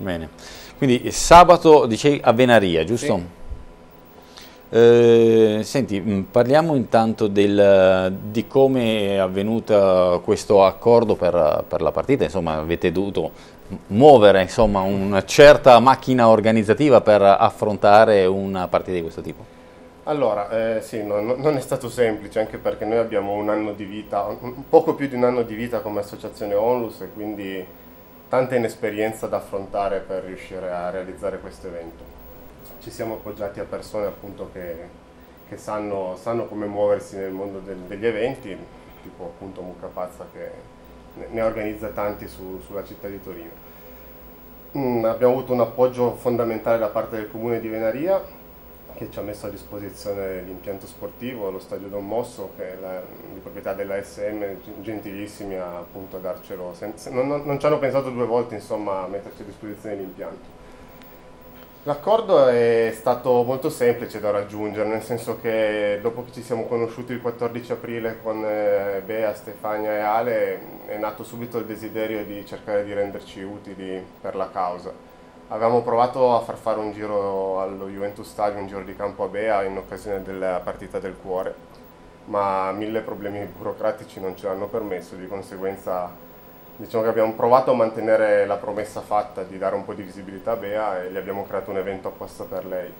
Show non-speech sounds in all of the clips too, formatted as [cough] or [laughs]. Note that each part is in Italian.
Bene, quindi sabato dicevi a Venaria, giusto? Sì. Eh, senti, mm, parliamo intanto del, di come è avvenuto questo accordo per, per, la partita, insomma avete dovuto muovere insomma, una certa macchina organizzativa per affrontare una partita di questo tipo. Allora, eh, sì, no, no, non è stato semplice anche perché noi abbiamo un anno di vita, un poco più di un anno di vita come associazione Onlus e quindi tanta inesperienza da affrontare per riuscire a realizzare questo evento ci siamo appoggiati a persone appunto che, che sanno, sanno, come muoversi nel mondo del, degli eventi, tipo appunto Mucca Pazza che ne organizza tanti su, sulla città di Torino. Mm, abbiamo avuto un appoggio fondamentale da parte del comune di Venaria che ci ha messo a disposizione l'impianto sportivo, lo stadio Don Mosso, che è la, di proprietà della SM, gentilissimi a, appunto, a darcelo, senza, non, non, non, ci hanno pensato due volte insomma, a metterci a disposizione l'impianto. L'accordo è stato molto semplice da raggiungere, nel senso che dopo che ci siamo conosciuti il 14 aprile con eh, Bea, Stefania e Ale, è nato subito il desiderio di cercare di renderci utili per la causa. Avevamo provato a far fare un giro allo Juventus Stadium, un giro di campo a Bea in occasione della partita del cuore, ma mille problemi burocratici non ce l'hanno permesso, di conseguenza diciamo che abbiamo provato a mantenere la promessa fatta di dare un po' di visibilità a Bea e gli abbiamo creato un evento apposta per lei.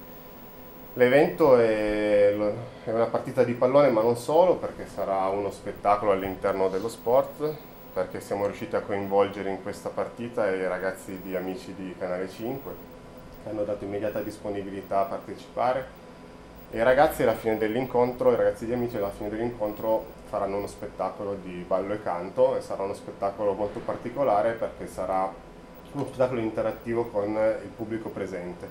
L'evento è, è una partita di pallone ma non solo perché sarà uno spettacolo all'interno dello sport perché siamo riusciti a coinvolgere in questa partita i ragazzi di Amici di Canale 5 che hanno dato immediata disponibilità a partecipare e i ragazzi alla fine dell'incontro, i ragazzi di Amici alla fine dell'incontro faranno uno spettacolo di ballo e canto e sarà uno spettacolo molto particolare perché sarà uno spettacolo interattivo con il pubblico presente.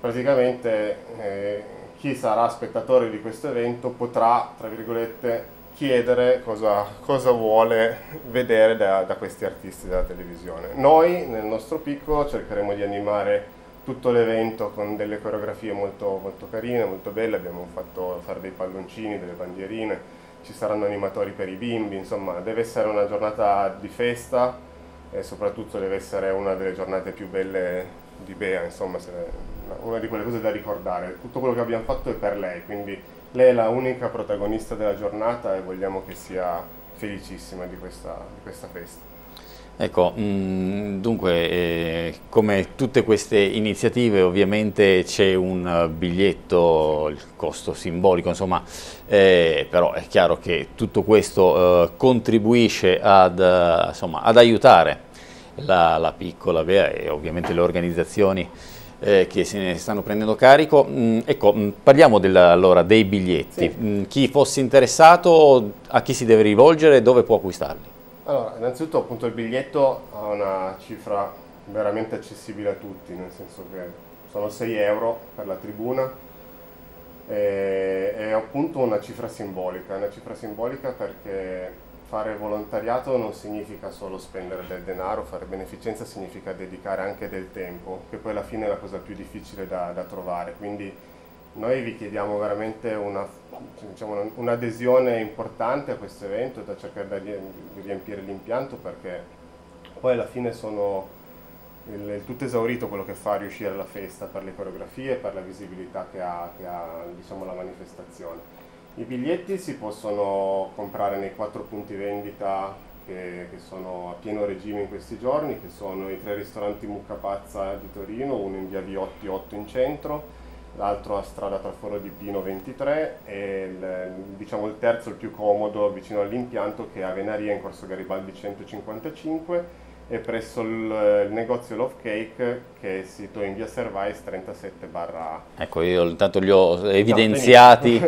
Praticamente eh, chi sarà spettatore di questo evento potrà, tra virgolette, chiedere cosa, cosa vuole vedere da, da questi artisti della televisione. Noi nel nostro picco cercheremo di animare tutto l'evento con delle coreografie molto, molto carine, molto belle, abbiamo fatto fare dei palloncini, delle bandierine, ci saranno animatori per i bimbi, insomma deve essere una giornata di festa e soprattutto deve essere una delle giornate più belle di Bea, insomma una di quelle cose da ricordare. Tutto quello che abbiamo fatto è per lei, quindi lei è la unica protagonista della giornata e vogliamo che sia felicissima di questa, di questa festa. Ecco, mm, dunque, eh, come tutte queste iniziative ovviamente c'è un biglietto, il costo simbolico, insomma, eh, però è chiaro che tutto questo eh, contribuisce ad, insomma, ad aiutare la, la, piccola Bea e ovviamente le organizzazioni eh, che se ne stanno prendendo carico. Mm, ecco, mm, parliamo del, allora dei biglietti. Sì. chi fosse interessato, a chi si deve rivolgere e dove può acquistarli? Allora, innanzitutto appunto il biglietto ha una cifra veramente accessibile a tutti, nel senso che sono 6 euro per la tribuna e, è appunto una cifra simbolica, una cifra simbolica perché fare volontariato non significa solo spendere del denaro, fare beneficenza significa dedicare anche del tempo, che poi alla fine è la cosa più difficile da, da trovare, quindi noi vi chiediamo veramente diciamo, un'adesione importante a questo evento da cercare di riempire l'impianto perché poi alla fine sono il, il, tutto esaurito quello che fa riuscire la festa per le coreografie e per la visibilità che ha, che ha diciamo, la manifestazione. I biglietti si possono comprare nei quattro punti vendita che, che, sono a pieno regime in questi giorni, che sono i tre ristoranti Mucca Pazza di Torino, uno in via Viotti 8 in centro, l'altro a strada Traforo di Pino 23 e il, diciamo, il terzo, il più comodo, vicino all'impianto che è a Venaria in Corso Garibaldi 155 e presso il, il, negozio Love Cake che è sito in via Servais 37 barra Ecco, io intanto li ho evidenziati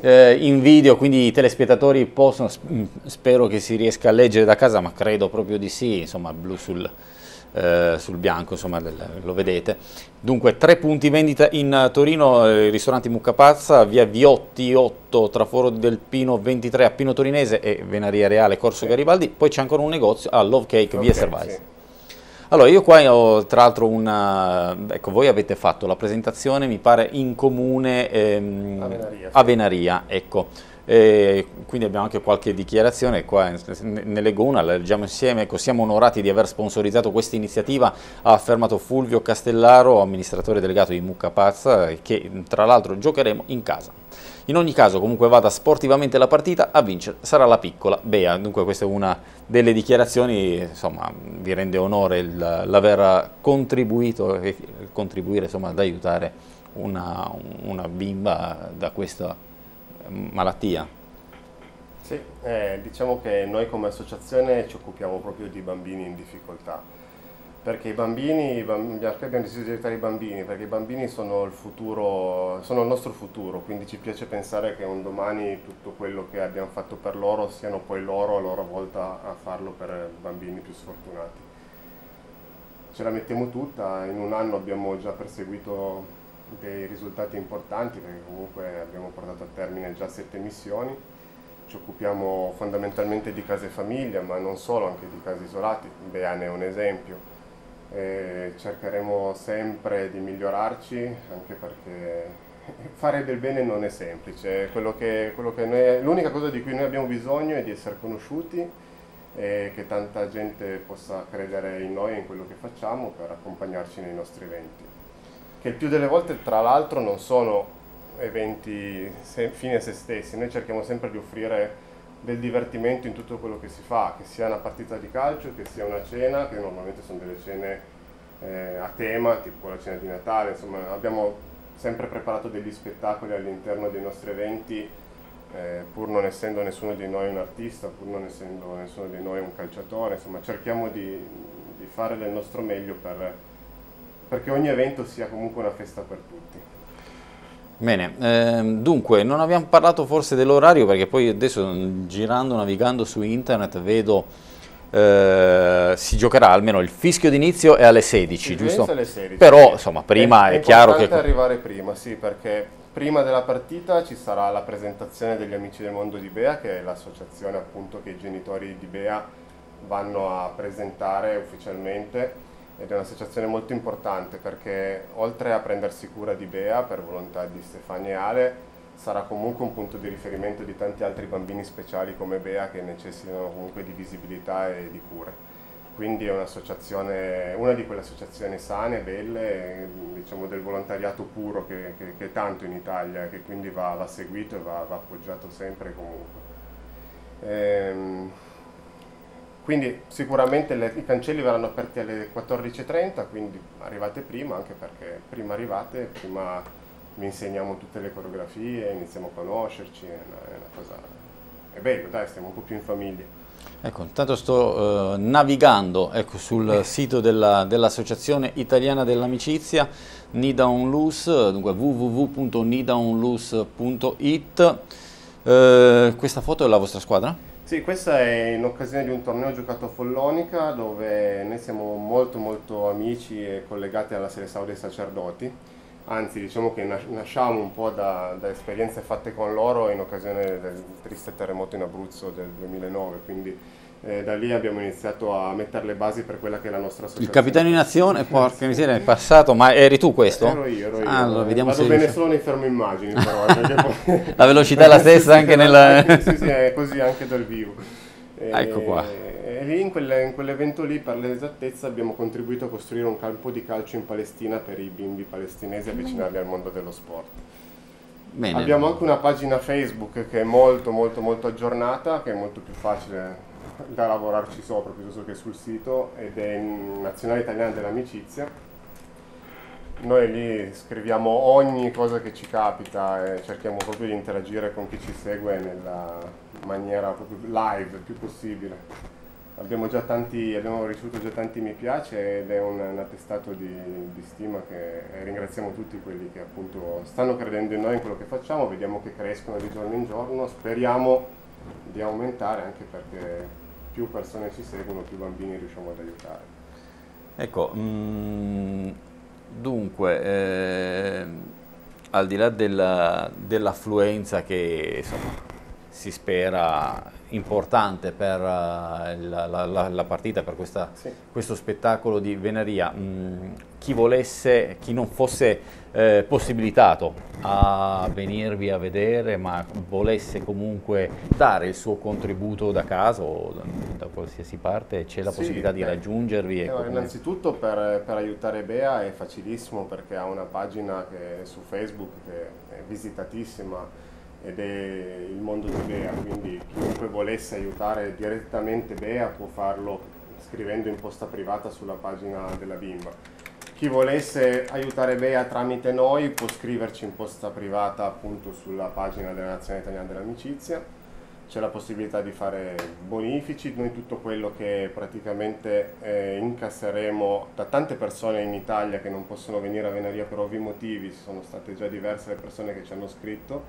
eh, in video, quindi i telespettatori possono, spero che si riesca a leggere da casa, ma credo proprio di sì, insomma, blu sul, eh, sul bianco, insomma lo vedete. Dunque tre punti vendita in Torino, eh, ristoranti Muccapazza, via Viotti 8, Traforo del Pino 23 a Pino Torinese e Venaria Reale, Corso sì. Garibaldi, poi c'è ancora un negozio a Love Cake, Love via Service. Sì. Allora, io qua ho tra l'altro una... ecco, voi avete fatto la presentazione, mi pare, in comune ehm, a Venaria. A Venaria ecco. E quindi abbiamo anche qualche dichiarazione, qua ne leggo una, la leggiamo insieme. Ecco, siamo onorati di aver sponsorizzato questa iniziativa, ha affermato Fulvio Castellaro, amministratore delegato di Mucca Pazza, che tra l'altro giocheremo in casa. In ogni caso, comunque vada sportivamente la partita, a vincere sarà la piccola Bea. Dunque questa è una delle dichiarazioni, insomma, vi rende onore l'aver contribuito contribuire insomma, ad aiutare una, una bimba da questa malattia. Sì, eh, diciamo che noi come associazione ci occupiamo proprio di bambini in difficoltà perché i bambini, perché abbiamo deciso di aiutare i bambini? Perché i bambini sono il futuro, sono il nostro futuro, quindi ci piace pensare che un domani tutto quello che abbiamo fatto per loro siano poi loro a loro volta a farlo per bambini più sfortunati. Ce la mettiamo tutta, in un anno abbiamo già perseguito dei risultati importanti perché comunque abbiamo portato a termine già sette missioni, ci occupiamo fondamentalmente di case famiglia, ma non solo, anche di casi isolati, Beane è un esempio. E cercheremo sempre di migliorarci anche perché fare del bene non è semplice, l'unica cosa di cui noi abbiamo bisogno è di essere conosciuti e che tanta gente possa credere in noi e in quello che facciamo per accompagnarci nei nostri eventi, che il più delle volte tra l'altro non sono eventi fine a se stessi, noi cerchiamo sempre di offrire del divertimento in tutto quello che si fa, che sia una partita di calcio, che sia una cena, che normalmente sono delle cene eh, a tema, tipo la cena di Natale, insomma abbiamo sempre preparato degli spettacoli all'interno dei nostri eventi, eh, pur non essendo nessuno di noi un artista, pur non essendo nessuno di noi un calciatore, insomma cerchiamo di, di fare del nostro meglio per, perché ogni evento sia comunque una festa per tutti. Bene, ehm, dunque non abbiamo parlato forse dell'orario perché poi adesso girando, navigando su internet vedo eh, si giocherà almeno il fischio d'inizio è alle 16, il giusto? alle 16. Però insomma prima è, è, è chiaro che... È arrivare prima, sì, perché prima della partita ci sarà la presentazione degli Amici del Mondo di Bea, che è l'associazione appunto che i genitori di Bea vanno a presentare ufficialmente ed è un'associazione molto importante perché oltre a prendersi cura di Bea per volontà di Stefania e Ale sarà comunque un punto di riferimento di tanti altri bambini speciali come Bea che necessitano comunque di visibilità e di cure. Quindi è un'associazione, una di quelle associazioni sane, belle, diciamo del volontariato puro che, che, che è tanto in Italia e che quindi va, va seguito e va, va, appoggiato sempre e comunque. Ehm, quindi sicuramente le, i cancelli verranno aperti alle 14.30, quindi arrivate prima, anche perché prima arrivate, prima vi insegniamo tutte le coreografie, iniziamo a conoscerci, è una, è una cosa... è bello, dai, stiamo un po' più in famiglia. Ecco, intanto sto uh, navigando ecco, sul sito dell'Associazione dell Italiana dell'Amicizia, Nida Lose, dunque www.nidaonlus.it. Uh, questa foto è la vostra squadra? Sì, questa è in occasione di un torneo giocato a Follonica dove noi siamo molto molto amici e collegati alla Sele Sau dei Sacerdoti, anzi diciamo che nasciamo un po' da, da, esperienze fatte con loro in occasione del triste terremoto in Abruzzo del 2009, quindi eh, da lì abbiamo iniziato a mettere le basi per quella che è la nostra associazione. Il capitano in azione, porca miseria, è passato, ma eri tu questo? Ero io, ero io. Ah, allora, vediamo Vado se bene solo nei fermo immagini, [laughs] però. Eh, la velocità è la [laughs] stessa anche nella... sì, sì, è così anche dal vivo. E, [laughs] ecco qua. E lì in, quelle, in quell'evento lì, per l'esattezza, abbiamo contribuito a costruire un campo di calcio in Palestina per i bimbi palestinesi, avvicinarli al mondo dello sport. Bene. Abbiamo anche una pagina Facebook che è molto molto molto aggiornata, che è molto più facile da lavorarci sopra piuttosto che sul sito ed è Nazionale Italiana dell'Amicizia. Noi lì scriviamo ogni cosa che ci capita e cerchiamo proprio di interagire con chi ci segue nella maniera proprio live più possibile. Abbiamo, già tanti, abbiamo ricevuto già tanti mi piace ed è un, un attestato di, di, stima che ringraziamo tutti quelli che appunto stanno credendo in noi, in quello che facciamo, vediamo che crescono di giorno in giorno, speriamo di aumentare anche perché più persone ci seguono, più bambini riusciamo ad aiutare. Ecco, mh, mm, dunque, eh, al di là della, dell'affluenza che insomma, si spera importante per uh, la, la, la, partita, per questa, sì. questo spettacolo di Veneria. Mm, chi volesse, chi non fosse eh, possibilitato a venirvi a vedere, ma volesse comunque dare il suo contributo da casa o da, da qualsiasi parte, c'è la sì, possibilità di raggiungervi? Eh, innanzitutto per, per, aiutare Bea è facilissimo perché ha una pagina che, su Facebook che è visitatissima ed è il mondo di Bea, quindi chiunque volesse aiutare direttamente Bea può farlo scrivendo in posta privata sulla pagina della bimba. Chi volesse aiutare Bea tramite noi può scriverci in posta privata appunto sulla pagina della Nazione Italiana dell'Amicizia. C'è la possibilità di fare bonifici, noi tutto quello che praticamente eh, incasseremo da tante persone in Italia che non possono venire a Venaria per ovvi motivi, sono state già diverse le persone che ci hanno scritto,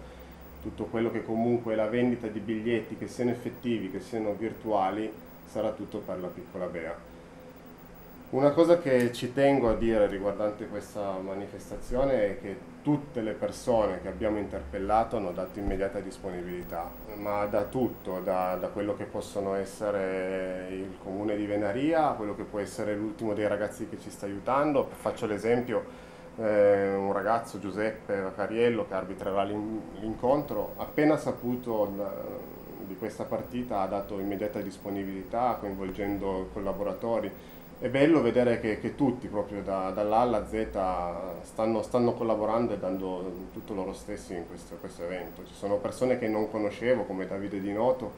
tutto quello che comunque è la vendita di biglietti, che siano effettivi, che siano virtuali, sarà tutto per la piccola Bea. Una cosa che ci tengo a dire riguardante questa manifestazione è che tutte le persone che abbiamo interpellato hanno dato immediata disponibilità, ma da tutto, da, da quello che possono essere il comune di Venaria, quello che può essere l'ultimo dei ragazzi che ci sta aiutando. Faccio l'esempio, eh, un ragazzo Giuseppe Vacariello che arbitrerà l'incontro, appena saputo la, di questa partita ha dato immediata disponibilità coinvolgendo collaboratori. È bello vedere che, che tutti, proprio da, dall'A alla Z, stanno, stanno, collaborando e dando tutto loro stessi in questo, questo evento. Ci sono persone che non conoscevo, come Davide Di Noto,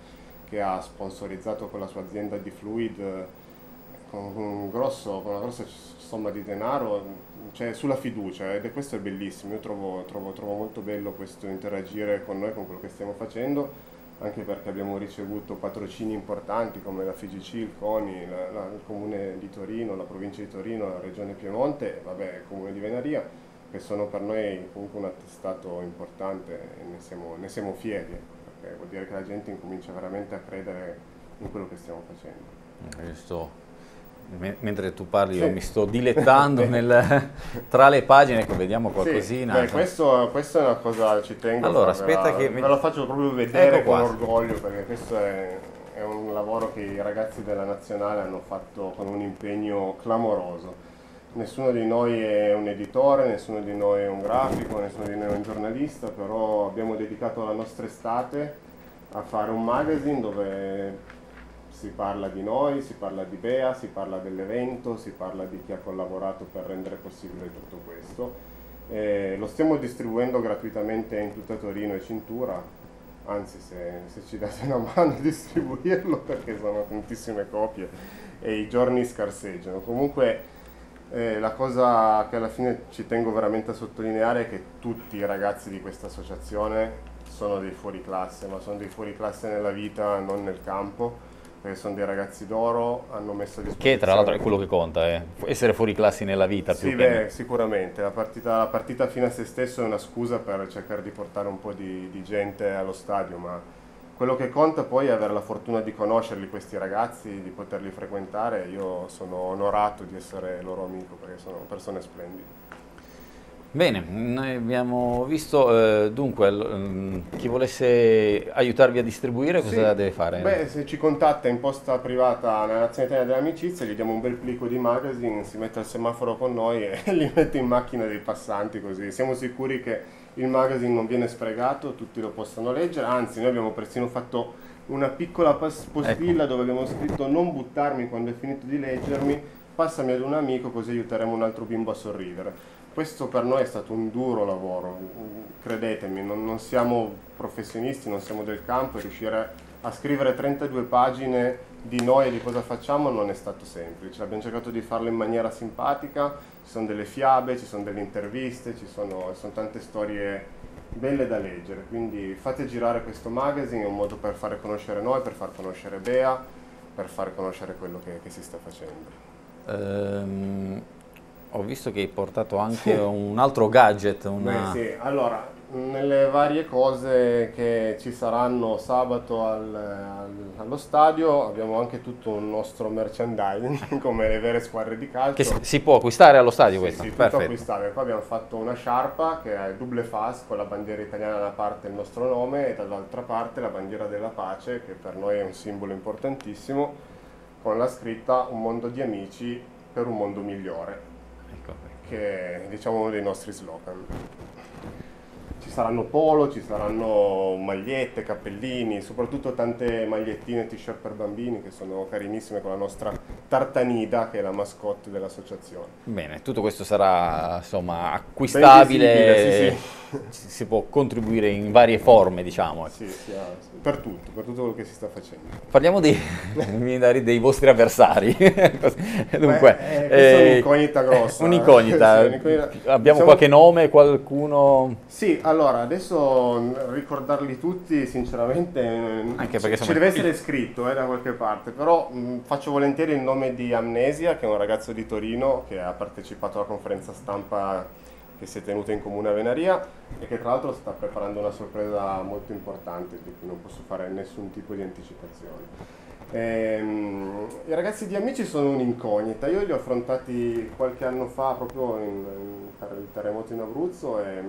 che ha sponsorizzato con la sua azienda di Fluid con, un grosso, con una grossa somma di denaro, cioè sulla fiducia ed è questo è bellissimo, io trovo, trovo, trovo molto bello questo interagire con noi, con quello che stiamo facendo, anche perché abbiamo ricevuto patrocini importanti come la FIGC, il CONI, la, la, il Comune di Torino, la Provincia di Torino, la Regione Piemonte vabbè, il Comune di Venaria, che sono per noi comunque un attestato importante e ne siamo, ne siamo fieri, perché vuol dire che la gente incomincia veramente a credere in quello che stiamo facendo. Mentre tu parli sì. io mi sto dilettando nel, tra le pagine che vediamo qualcosina. Sì, beh, questo, questo, è una cosa ci tengo. Allora, aspetta che... Ve lo faccio proprio vedere ecco con orgoglio perché questo è, è, un lavoro che i ragazzi della nazionale hanno fatto con un impegno clamoroso. Nessuno di noi è un editore, nessuno di noi è un grafico, nessuno di noi è un giornalista, però abbiamo dedicato la nostra estate a fare un magazine dove si parla di noi, si parla di Bea, si parla dell'evento, si parla di chi ha collaborato per rendere possibile tutto questo. Eh, lo stiamo distribuendo gratuitamente in tutta Torino e Cintura, anzi se, se, ci date una mano a distribuirlo [laughs] perché sono tantissime copie e i giorni scarseggiano. Comunque eh, la cosa che alla fine ci tengo veramente a sottolineare è che tutti i ragazzi di questa associazione sono dei fuori classe, ma sono dei fuori classe nella vita, non nel campo perché sono dei ragazzi d'oro, hanno messo a disposizione... Che tra l'altro è quello che conta, eh. essere fuori classi nella vita. Sì, beh, sicuramente, la partita, la partita, fine a se stesso è una scusa per cercare di portare un po' di, di, gente allo stadio, ma quello che conta poi è avere la fortuna di conoscerli questi ragazzi, di poterli frequentare, io sono onorato di essere loro amico perché sono persone splendide. Bene, noi abbiamo visto, eh, dunque, mm, chi volesse aiutarvi a distribuire cosa sì. deve fare? Beh, se ci contatta in posta privata nella Nazione Italiana dell'Amicizia, gli diamo un bel plico di magazine, si mette al semaforo con noi e [laughs] li mette in macchina dei passanti così. Siamo sicuri che il magazine non viene sprecato, tutti lo possano leggere, anzi noi abbiamo persino fatto una piccola postilla ecco. dove abbiamo scritto non buttarmi quando è finito di leggermi, passami ad un amico così aiuteremo un altro bimbo a sorridere questo per noi è stato un duro lavoro, credetemi, non, non, siamo professionisti, non siamo del campo e riuscire a scrivere 32 pagine di noi e di cosa facciamo non è stato semplice. Abbiamo cercato di farlo in maniera simpatica, ci sono delle fiabe, ci sono delle interviste, ci sono, sono tante storie belle da leggere, quindi fate girare questo magazine, è un modo per fare conoscere noi, per far conoscere Bea, per far conoscere quello che, che si sta facendo. Um ho visto che hai portato anche sì. un altro gadget. Una... Beh, sì. Allora, nelle varie cose che ci saranno sabato al, al, allo stadio abbiamo anche tutto un nostro merchandising [laughs] come le vere squadre di calcio. Che si può acquistare allo stadio sì, questo? Sì, tutto acquistabile. Qua abbiamo fatto una sciarpa che è double fas con la bandiera italiana da una parte il nostro nome e dall'altra parte la bandiera della pace che per noi è un simbolo importantissimo con la scritta un mondo di amici per un mondo migliore. Ecco. Che è diciamo uno dei nostri slogan ci saranno polo, ci saranno magliette, cappellini, soprattutto tante magliettine e t-shirt per bambini che sono carinissime con la nostra tartanida che è la mascotte dell'associazione. Bene, tutto questo sarà insomma acquistabile, sì, sì. si può contribuire in varie forme diciamo. Sì, sì, per tutto, per tutto quello che si sta facendo. Parliamo dei, [laughs] dei vostri avversari. Dunque, Beh, eh, è un'incognita grossa. un'incognita. un'incognita. Abbiamo diciamo... qualche nome, qualcuno? Sì, allora allora, adesso ricordarli tutti, sinceramente, Anche perché ci deve essere scritto eh, da qualche parte, però mh, faccio volentieri il nome di Amnesia, che è un ragazzo di Torino che ha partecipato alla conferenza stampa che si è tenuta in comune a Venaria e che tra l'altro sta preparando una sorpresa molto importante di cui non posso fare nessun tipo di anticipazione. Ehm, I ragazzi di Amici sono un'incognita, io li ho affrontati qualche anno fa proprio in, in, per il terremoto in Abruzzo e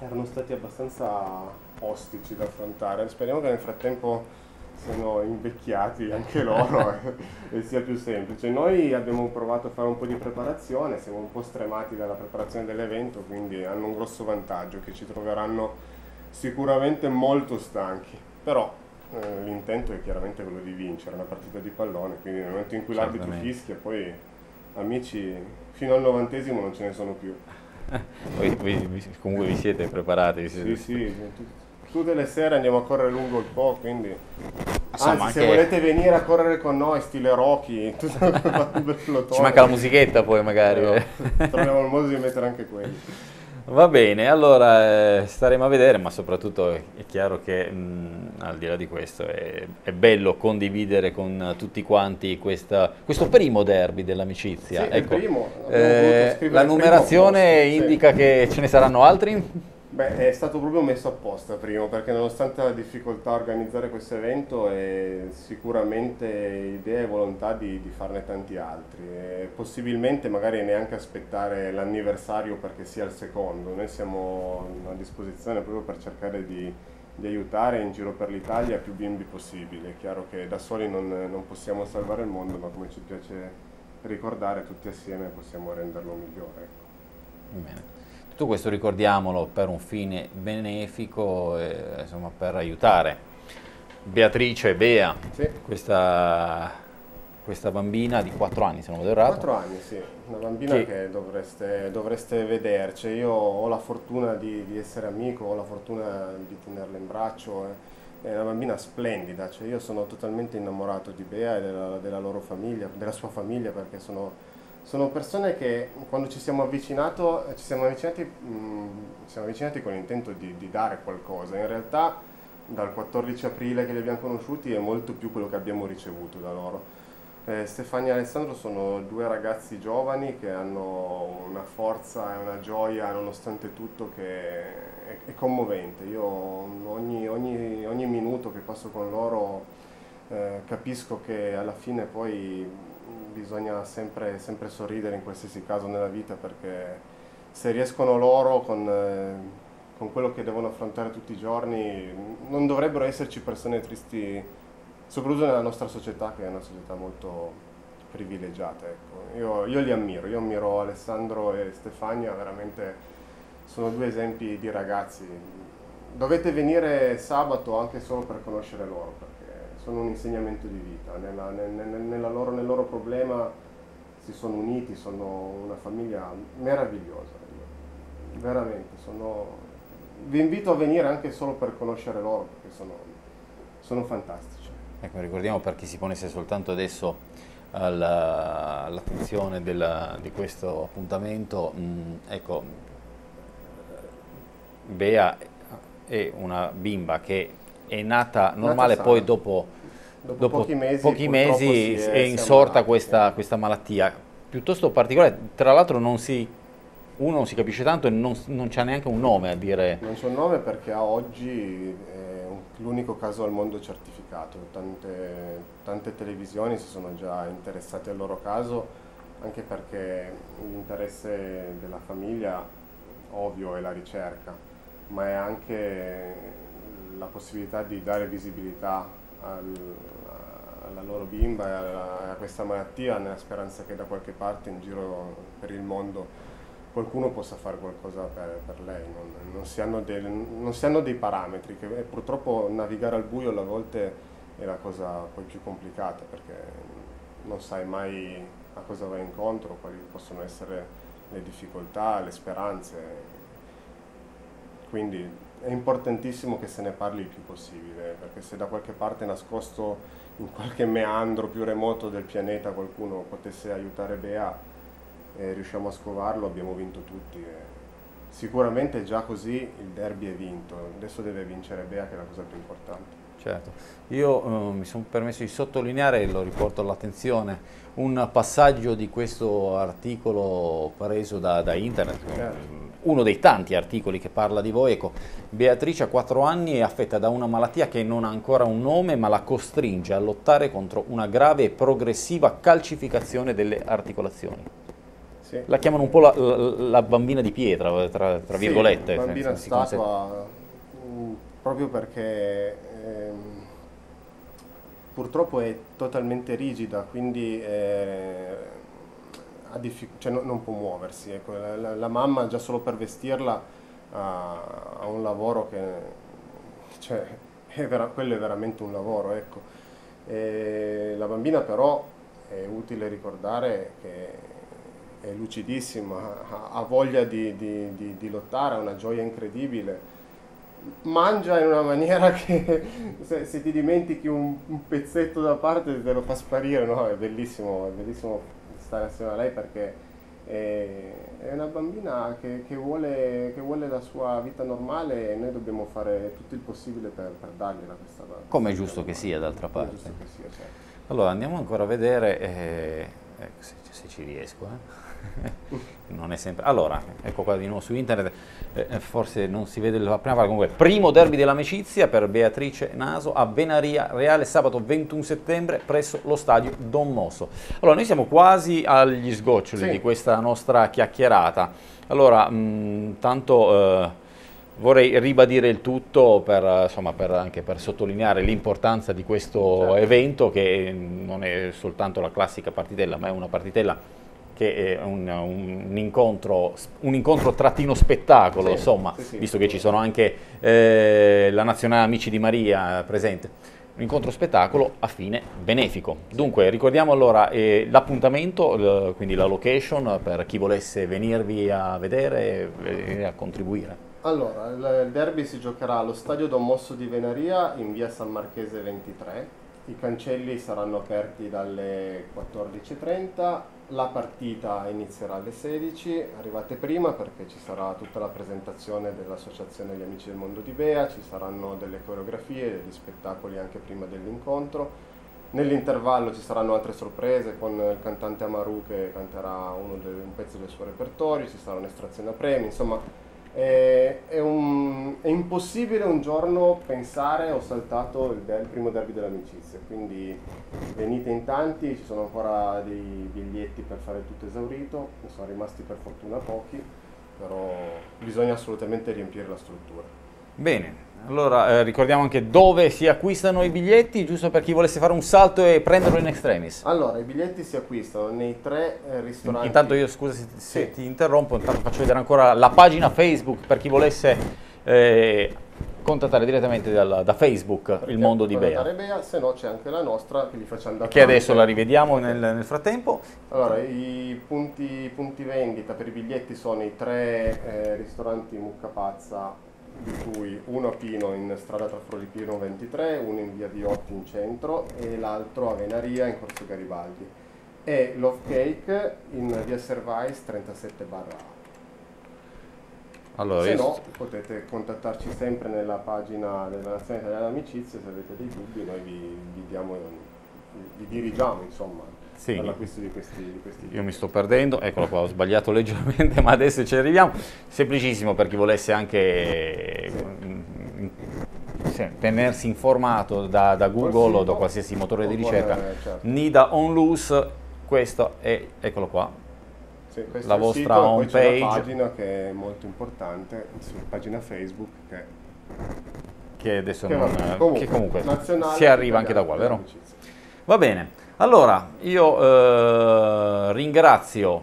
erano stati abbastanza ostici da affrontare. Speriamo che nel frattempo siano invecchiati anche loro [laughs] e sia più semplice. Noi abbiamo provato a fare un po' di preparazione, siamo un po' stremati dalla preparazione dell'evento, quindi hanno un grosso vantaggio che ci troveranno sicuramente molto stanchi, però eh, l'intento è chiaramente quello di vincere una partita di pallone, quindi nel momento in cui l'arbitro fischia poi amici fino al novantesimo non ce ne sono più voi, voi, comunque vi siete preparati? Sì, sì, tutte le sere andiamo a correre lungo il Po, quindi... Insomma, Anzi, se volete venire a correre con noi, stile Rocky, [laughs] Ci manca la musichetta poi magari. No, troviamo il modo di mettere anche quelli. Va bene, allora eh, staremo a vedere, ma soprattutto è, è chiaro che mh, al di là di questo è, è bello condividere con tutti quanti questa, questo primo derby dell'amicizia. Sì, ecco, primo. Eh, la numerazione indica sì. che ce ne saranno altri? Beh, è stato proprio messo apposta prima, perché nonostante la difficoltà a organizzare questo evento, è sicuramente idea e volontà di, di farne tanti altri. E possibilmente magari neanche aspettare l'anniversario perché sia il secondo. Noi siamo a disposizione proprio per cercare di, di aiutare in giro per l'Italia più bimbi possibili. È chiaro che da soli non, non possiamo salvare il mondo, ma come ci piace ricordare, tutti assieme possiamo renderlo migliore. Ecco. Bene. Tutto questo ricordiamolo per un fine benefico, eh, insomma, per aiutare Beatrice Bea, sì. questa, questa, bambina di 4 anni se non vado errato. 4 anni, sì, una bambina che, che dovreste, dovreste, vederci. Io ho la fortuna di, di, essere amico, ho la fortuna di tenerla in braccio. Eh. È una bambina splendida, cioè io sono totalmente innamorato di Bea e della, della loro famiglia, della sua famiglia perché sono sono persone che quando ci siamo, ci siamo avvicinati, mh, mm, siamo avvicinati con l'intento di, di, dare qualcosa. In realtà dal 14 aprile che li abbiamo conosciuti è molto più quello che abbiamo ricevuto da loro. Eh, Stefania e Alessandro sono due ragazzi giovani che hanno una forza e una gioia nonostante tutto che è, è commovente. Io ogni, ogni, ogni, minuto che passo con loro eh, capisco che alla fine poi bisogna sempre, sempre, sorridere in qualsiasi caso nella vita perché se riescono loro con, eh, con, quello che devono affrontare tutti i giorni non dovrebbero esserci persone tristi, soprattutto nella nostra società che è una società molto privilegiata. Ecco. Io, io li ammiro, io ammiro Alessandro e Stefania, veramente sono due esempi di ragazzi. Dovete venire sabato anche solo per conoscere loro sono un insegnamento di vita, nella, nella loro, nel loro problema si sono uniti, sono una famiglia meravigliosa, veramente, sono... vi invito a venire anche solo per conoscere loro perché sono, sono fantastici. Ecco, ricordiamo per chi si ponesse soltanto adesso all'attenzione di questo appuntamento, mh, mm, ecco, Bea è una bimba che è nata normale, poi dopo, dopo, dopo, pochi mesi, pochi mesi è, è insorta questa, questa, malattia, piuttosto particolare, tra l'altro non si uno non si capisce tanto e non, non c'è neanche un nome a dire... Non c'è un nome perché a oggi è l'unico caso al mondo certificato, tante, tante televisioni si sono già interessate al loro caso, anche perché l'interesse della famiglia ovvio è la ricerca, ma è anche la possibilità di dare visibilità al, alla loro bimba e a, a questa malattia nella speranza che da qualche parte in giro per il mondo qualcuno possa fare qualcosa per, per lei, non, non, si del, non, si hanno dei parametri, che purtroppo navigare al buio alle volte è la cosa poi più complicata perché non sai mai a cosa vai incontro, quali possono essere le difficoltà, le speranze. Quindi è importantissimo che se ne parli il più possibile, perché se da qualche parte nascosto in qualche meandro più remoto del pianeta qualcuno potesse aiutare Bea, e riusciamo a scovarlo, abbiamo vinto tutti. Sicuramente già così il derby è vinto, adesso deve vincere Bea che è la cosa più importante. Certo, io uh, mi sono permesso di sottolineare, e lo riporto all'attenzione, un passaggio di questo articolo preso da, da internet, certo. Uno dei tanti articoli che parla di voi. Ecco, Beatrice ha 4 anni e è affetta da una malattia che non ha ancora un nome ma la costringe a lottare contro una grave e progressiva calcificazione delle articolazioni. Sì. La chiamano un po' la, la, la bambina di pietra, tra, tra sì, virgolette. bambina statua, mm, proprio perché ehm, purtroppo è totalmente rigida, quindi eh, cioè, no, non può muoversi. Ecco. La, la, mamma già solo per vestirla ha, ha un lavoro che... Cioè, è vera, quello è veramente un lavoro. Ecco. la bambina però è utile ricordare che è lucidissima, ha, voglia di, di, di, di, lottare, ha una gioia incredibile. Mangia in una maniera che [laughs] se, se ti dimentichi un, un, pezzetto da parte te lo fa sparire, no? È bellissimo, è bellissimo stare assieme a lei perché è, è una bambina che, che, vuole, che, vuole, la sua vita normale e noi dobbiamo fare tutto il possibile per, per dargliela questa cosa. Come è giusto che sia d'altra parte. Sia, certo. Allora andiamo ancora a vedere eh, ecco, se, se, ci riesco. Eh. [laughs] non è sempre... Allora, ecco qua di nuovo su internet, eh, eh, forse non si vede la prima parte, comunque, primo derby dell'amicizia per Beatrice Naso a Venaria Reale sabato 21 settembre presso lo stadio Don Mosso. Allora, noi siamo quasi agli sgoccioli sì. di questa nostra chiacchierata. Allora, mh, tanto... Eh, Vorrei ribadire il tutto per, insomma, per, anche per sottolineare l'importanza di questo certo. evento che non è soltanto la classica partitella, ma è una partitella che è un, un, incontro, un incontro, trattino spettacolo, sì, insomma, sì, sì, visto che ci sono anche eh, la Nazionale Amici di Maria presente. Un incontro spettacolo a fine benefico. Dunque, ricordiamo allora eh, l'appuntamento, eh, quindi la location per chi volesse venirvi a vedere e a contribuire. Allora, il derby si giocherà allo stadio Don Mosso di Venaria in via San Marchese 23 i cancelli saranno aperti dalle 14.30, la partita inizierà alle 16, arrivate prima perché ci sarà tutta la presentazione dell'Associazione degli Amici del Mondo di Bea, ci saranno delle coreografie, degli spettacoli anche prima dell'incontro. Nell'intervallo ci saranno altre sorprese con il cantante Amaru che canterà dei, un pezzo del suo repertorio, ci sarà un'estrazione a premi, insomma è, è, un, è, impossibile un giorno pensare ho saltato il, il, primo derby dell'amicizia, quindi venite in tanti, ci sono ancora dei biglietti per fare tutto esaurito, ne sono rimasti per fortuna pochi, però bisogna assolutamente riempire la struttura. Bene, allora eh, ricordiamo anche dove si acquistano i biglietti, giusto per chi volesse fare un salto e prenderlo in extremis. Allora, i biglietti si acquistano nei tre eh, ristoranti. Intanto io scusa se, se sì. ti interrompo, intanto faccio vedere ancora la pagina Facebook per chi volesse eh, contattare direttamente dal, da Facebook Perché il mondo di Bea. Bea. Se no c'è anche la nostra che gli facciamo da Che adesso la rivediamo nel, nel frattempo. Allora, i punti, punti, vendita per i biglietti sono i tre eh, ristoranti Mucca Pazza di cui uno a Pino in strada tra Pino 23, uno in via Viotti in centro e l'altro a Venaria in corso Garibaldi. E Love Cake in via Service 37 barra allora, se no potete contattarci sempre nella pagina della Nazione Italiana Amicizia se avete dei dubbi noi vi, vi diamo vi dirigiamo insomma sì. all'acquisto di questi, di questi Io mi sto perdendo, eccolo qua, ho sbagliato leggermente, [laughs] ma adesso ci arriviamo. Semplicissimo per chi volesse anche sì. tenersi informato da, da Google o da qualsiasi motore di ricerca. Certo. Nida On Loose, questo è, eccolo qua, sì, la vostra home page. una pagina che è molto importante, sulla pagina Facebook che, che adesso che non, comunque, che comunque si arriva anche da qua, vero? Va bene. Allora, io eh, ringrazio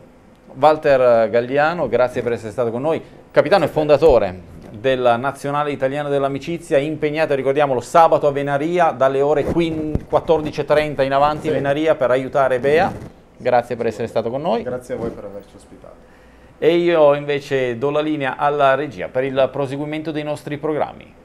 Walter Galliano, grazie per essere stato con noi, capitano e fondatore della Nazionale Italiana dell'Amicizia, impegnato, ricordiamolo, sabato a Venaria dalle ore 14.30 in avanti sì. Venaria per aiutare Bea. Grazie per essere stato con noi. Grazie a voi per averci ospitato. E io invece do la linea alla regia per il proseguimento dei nostri programmi.